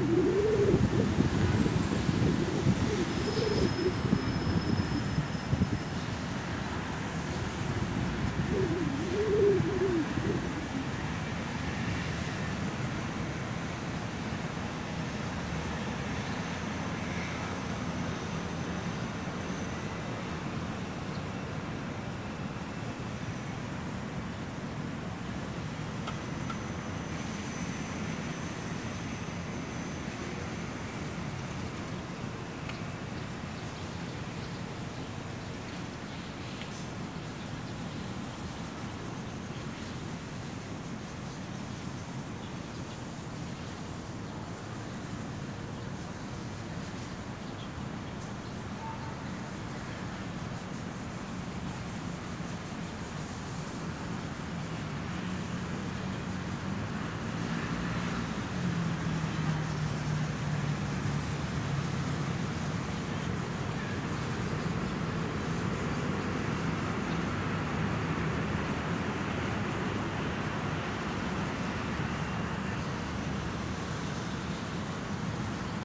you